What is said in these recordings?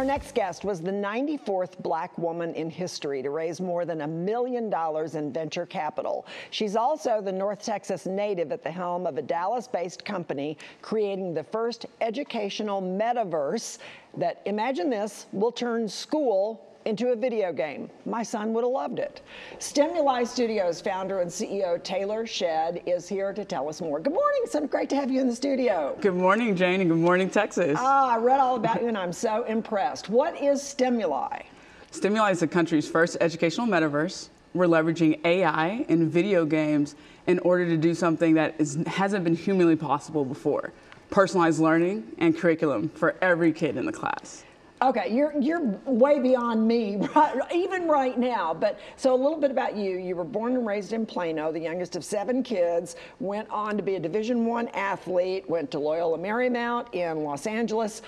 Our next guest was the 94th black woman in history to raise more than a million dollars in venture capital. She's also the North Texas native at the helm of a Dallas based company creating the first educational metaverse that, imagine this, will turn school into a video game. My son would have loved it. Stemuli Studios founder and CEO Taylor Shead is here to tell us more. Good morning, son. Great to have you in the studio. Good morning, Jane, and good morning, Texas. Ah, I read all about you and I'm so impressed. What is Stemuli? Stemuli is the country's first educational metaverse. We're leveraging AI and video games in order to do something that is, hasn't been humanly possible before personalized learning and curriculum for every kid in the class. Okay, you're you're way beyond me, right, even right now. But so a little bit about you. You were born and raised in Plano, the youngest of seven kids. Went on to be a Division One athlete. Went to Loyola Marymount in Los Angeles.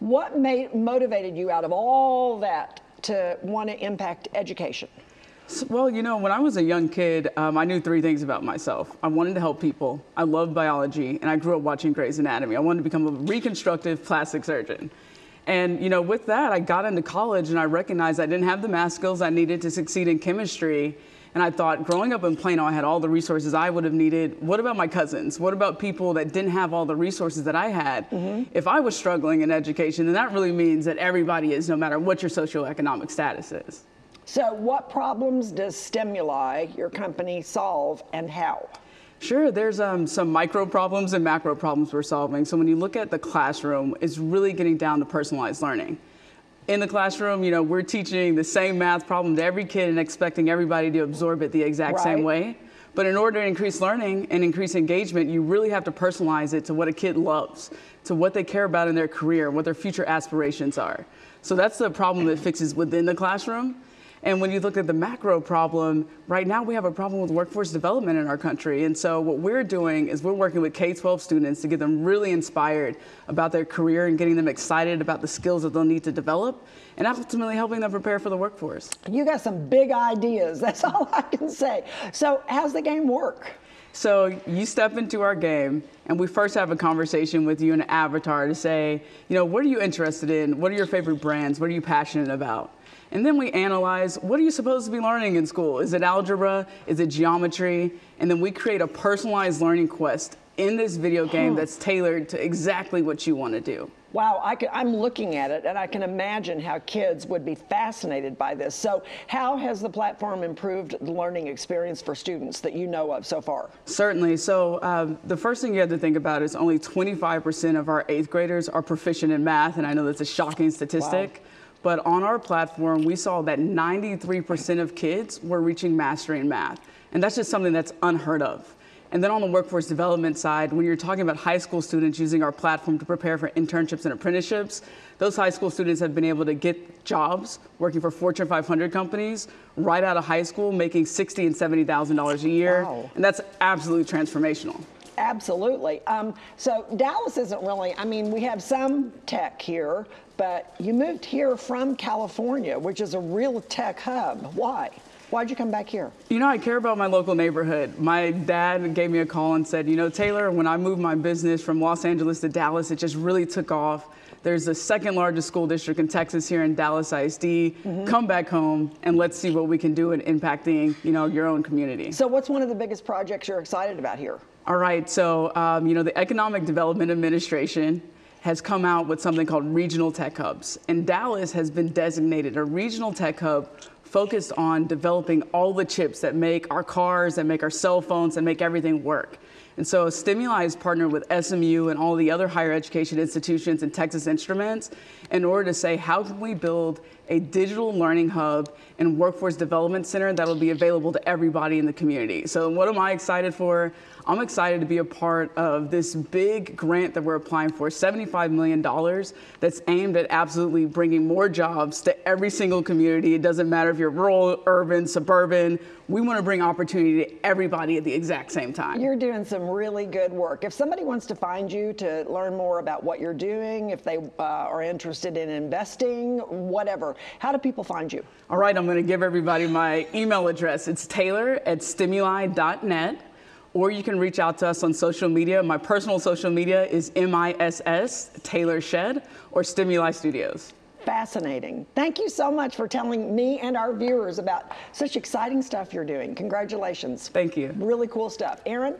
What made motivated you out of all that to want to impact education? Well, you know, when I was a young kid, um, I knew three things about myself. I wanted to help people, I loved biology, and I grew up watching Grey's Anatomy. I wanted to become a reconstructive plastic surgeon. And you know, with that, I got into college and I recognized I didn't have the math skills I needed to succeed in chemistry. And I thought, growing up in Plano, I had all the resources I would have needed. What about my cousins? What about people that didn't have all the resources that I had? Mm-hmm. If I was struggling in education, then that really means that everybody is, no matter what your socioeconomic status is. So, what problems does Stemuli, your company, solve and how? Sure, there's um, some micro problems and macro problems we're solving. So when you look at the classroom, it's really getting down to personalized learning. In the classroom, you know, we're teaching the same math problem to every kid and expecting everybody to absorb it the exact right. same way. But in order to increase learning and increase engagement, you really have to personalize it to what a kid loves, to what they care about in their career, what their future aspirations are. So that's the problem that fixes within the classroom. And when you look at the macro problem, right now we have a problem with workforce development in our country. And so what we're doing is we're working with K-12 students to get them really inspired about their career and getting them excited about the skills that they'll need to develop and ultimately helping them prepare for the workforce. You got some big ideas. That's all I can say. So how's the game work? So you step into our game, and we first have a conversation with you and an avatar to say, you know, what are you interested in? What are your favorite brands? What are you passionate about? And then we analyze what are you supposed to be learning in school? Is it algebra? Is it geometry? And then we create a personalized learning quest in this video game that's tailored to exactly what you want to do. Wow, I am looking at it and I can imagine how kids would be fascinated by this. So, how has the platform improved the learning experience for students that you know of so far? Certainly. So, um, the first thing you have to think about is only 25% of our eighth graders are proficient in math, and I know that's a shocking statistic. Wow. But on our platform, we saw that 93% of kids were reaching mastery in math. And that's just something that's unheard of. And then on the workforce development side, when you're talking about high school students using our platform to prepare for internships and apprenticeships, those high school students have been able to get jobs working for Fortune 500 companies right out of high school, making sixty and seventy thousand dollars a year, wow. and that's absolutely transformational. Absolutely. Um, so Dallas isn't really. I mean, we have some tech here, but you moved here from California, which is a real tech hub. Why? Why'd you come back here? You know, I care about my local neighborhood. My dad gave me a call and said, you know, Taylor, when I moved my business from Los Angeles to Dallas, it just really took off. There's the second largest school district in Texas here in Dallas ISD. Mm-hmm. Come back home and let's see what we can do in impacting, you know, your own community. So what's one of the biggest projects you're excited about here? All right, so, um, you know, the Economic Development Administration has come out with something called regional tech hubs. And Dallas has been designated a regional tech hub focused on developing all the chips that make our cars, that make our cell phones, that make everything work. And so Stemuli is partnered with SMU and all the other higher education institutions and Texas Instruments in order to say, how can we build a digital learning hub and workforce development center that will be available to everybody in the community. So what am I excited for? I'm excited to be a part of this big grant that we're applying for, $75 million, that's aimed at absolutely bringing more jobs to every single community. It doesn't matter if you're rural, urban, suburban. We want to bring opportunity to everybody at the exact same time. You're doing some really good work. If somebody wants to find you to learn more about what you're doing, if they uh, are interested in investing, whatever, how do people find you? All right, I'm going to give everybody my email address. It's taylor at stemuli.net or you can reach out to us on social media. My personal social media is MISS Taylor Shead or Stemuli Studios. fascinating. Thank you so much for telling me and our viewers about such exciting stuff you're doing. Congratulations. Thank you. Really cool stuff. Aaron?